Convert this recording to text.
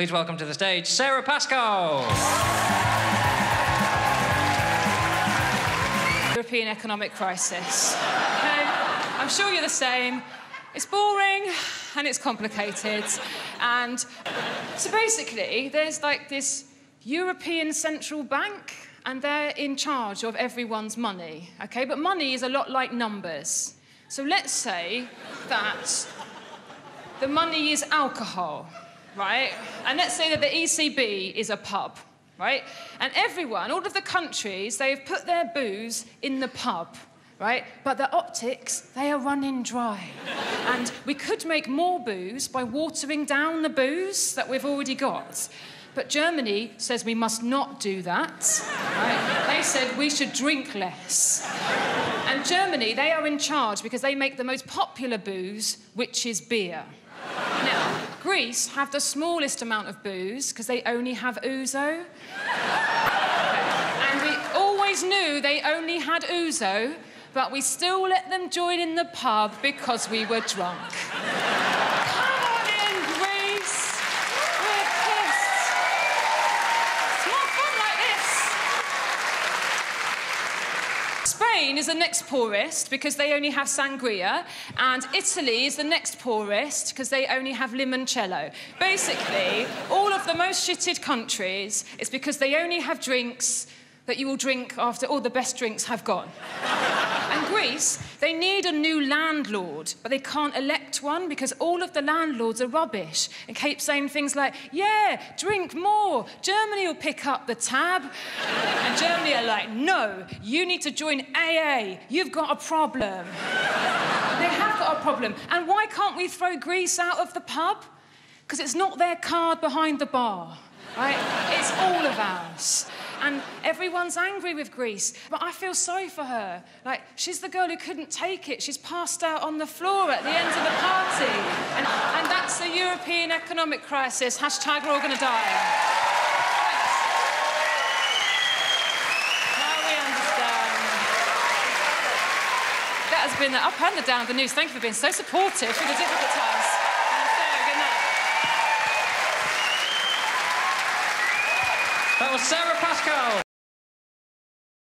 Please welcome to the stage Sara Pascoe. European economic crisis. Okay? I'm sure you're the same. It's boring and it's complicated. And so basically, there's like this European Central Bank, and they're in charge of everyone's money. Okay? But money is a lot like numbers. So let's say that the money is alcohol, right? And let's say that the ECB is a pub, right? And everyone, all of the countries, they have put their booze in the pub, right? But the optics, they are running dry. and we could make more booze by watering down the booze that we've already got. But Germany says we must not do that. Right? They said we should drink less. And Germany, they are in charge because they make the most popular booze, which is beer. Now, Greece have the smallest amount of booze because they only have ouzo. and we always knew they only had ouzo, but we still let them join in the pub because we were drunk. Come on in, Greece. We're pissed. It's not fun like this. Spain is the next poorest because they only have sangria, and Italy is the next poorest because they only have limoncello. Basically, all of the most shitted countries, it's because they only have drinks that you will drink after all the best drinks have gone. Greece, they need a new landlord, but they can't elect one because all of the landlords are rubbish and keep saying things like, yeah, drink more, Germany will pick up the tab. and Germany are like, no, you need to join AA, you've got a problem. they have got a problem. And why can't we throw Greece out of the pub? Because it's not their card behind the bar, right? It's all of ours and everyone's angry with Greece. But I feel sorry for her. Like, she's the girl who couldn't take it. She's passed out on the floor at the end of the party. And, and that's the European economic crisis. Hashtag we're all going to die. That has been the up and the down of the news. Thank you for being so supportive through the difficult times. That was Sara Pascoe.